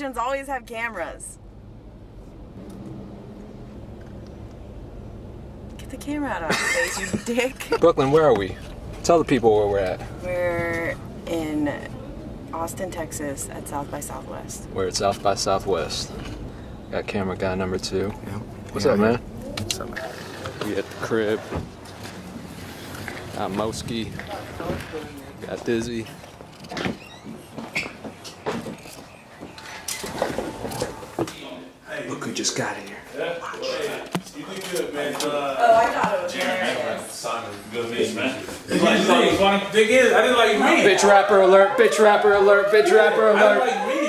guys have cameras? Get the camera out of my face, you dick. Brooklyn, where are we? Tell the people where we're at. We're in Austin, Texas at South by Southwest. We're at South by Southwest. Got camera guy number two. Yep. What's up, man? What's up, man? We at the crib. Got Moski. Got Dizzy. Look who just got here. Oh, I thought it was Good meeting, man. Thing is, I didn't like me. Bitch rapper alert, bitch rapper alert, bitch rapper I didn't alert. like me.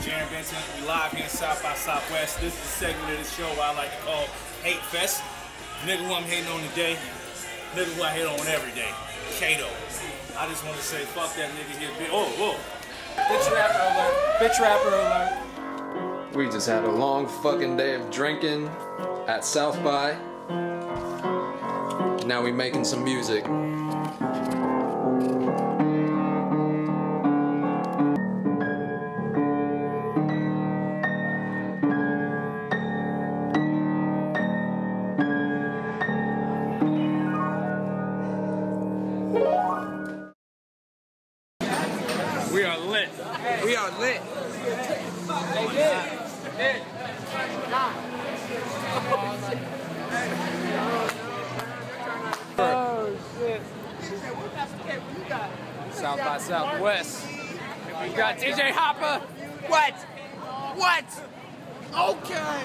Jarren Benton, we live here in South by Southwest. This is a segment of the show I like to call Hate Fest. Nigga who I'm hating on today, nigga who I hate on every day, Kato. I just want to say, fuck that nigga here. Oh, whoa. Bitch rapper alert, bitch rapper alert. We just had a long fucking day of drinking at South by. Now we making some music. We are lit. We are lit. South by Southwest. We got DJ Hoppa. What? What? Okay.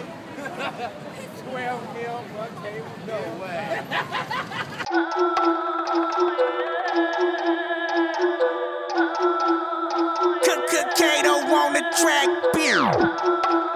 12 mil, one okay, no way. track, beer.